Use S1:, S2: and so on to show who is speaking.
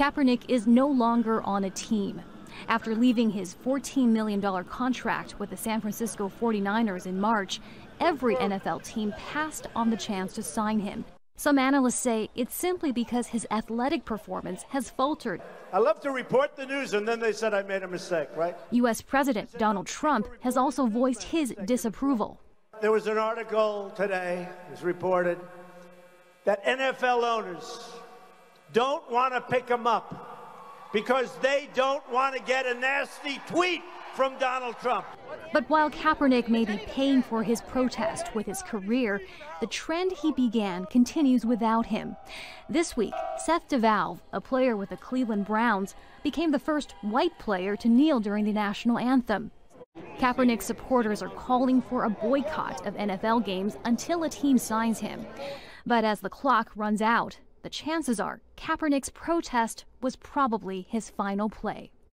S1: Kaepernick is no longer on a team. After leaving his $14 million contract with the San Francisco 49ers in March, every NFL team passed on the chance to sign him. Some analysts say it's simply because his athletic performance has faltered.
S2: I love to report the news, and then they said I made a mistake, right?
S1: U.S. President Donald Trump has also voiced his disapproval.
S2: There was an article today, it was reported, that NFL owners don't want to pick him up because they don't want to get a nasty tweet from Donald Trump.
S1: But while Kaepernick may be paying for his protest with his career, the trend he began continues without him. This week, Seth DeValve, a player with the Cleveland Browns, became the first white player to kneel during the national anthem. Kaepernick supporters are calling for a boycott of NFL games until a team signs him. But as the clock runs out, the chances are Kaepernick's protest was probably his final play.